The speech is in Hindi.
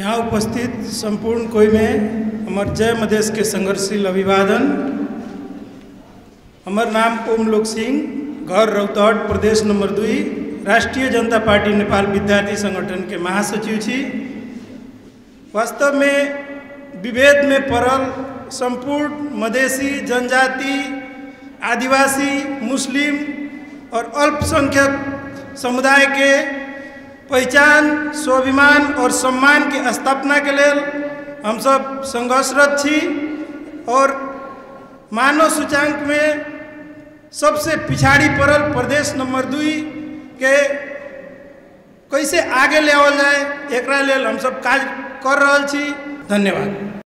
यहाँ उपस्थित संपूर्ण कोई में हमार जय मधेश के संघर्षशील अभिवादन। हमार नाम ओम लोक सिंह घर रौतहट प्रदेश नंबर दुई, राष्ट्रीय जनता पार्टी, नेपाल विद्यार्थी संगठन के महासचिव छी। वास्तव में विभेद में पड़ल संपूर्ण मधेसी जनजाति, आदिवासी, मुस्लिम और अल्पसंख्यक समुदाय के पहचान, स्वाभिमान और सम्मान के स्थापना के लिए हम सब संघर्षरत थी और मानव सूचांक में सबसे पिछाड़ी पड़ल प्रदेश नंबर दुई के कैसे आगे ले जाए एक हम सब काज कर रहा धन्यवाद।